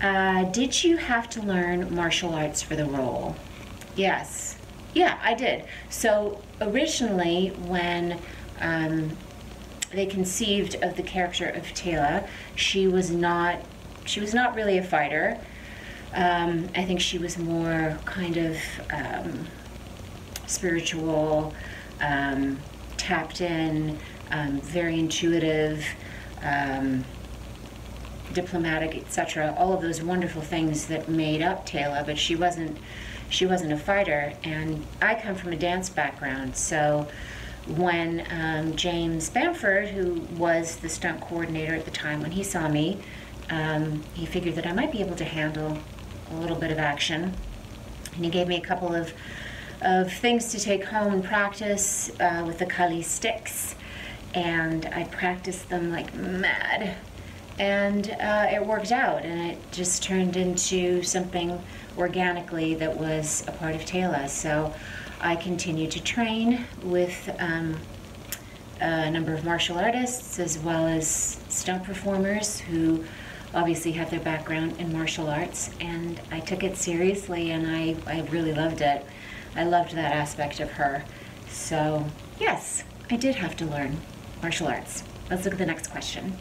Uh, did you have to learn martial arts for the role? Yes. Yeah, I did. So originally, when um, they conceived of the character of Teyla, she was not she was not really a fighter. Um, I think she was more kind of um, spiritual, um, tapped in, um, very intuitive. Um, diplomatic, etc. All of those wonderful things that made up Teyla, but she wasn't she wasn't a fighter. And I come from a dance background, so when um, James Bamford, who was the stunt coordinator at the time, when he saw me, um, he figured that I might be able to handle a little bit of action, and he gave me a couple of of things to take home and practice uh, with the Kali sticks, and I practiced them like mad and uh, it worked out and it just turned into something organically that was a part of Teyla. So I continued to train with um, a number of martial artists as well as stunt performers who obviously have their background in martial arts and I took it seriously and I, I really loved it. I loved that aspect of her. So yes, I did have to learn martial arts. Let's look at the next question.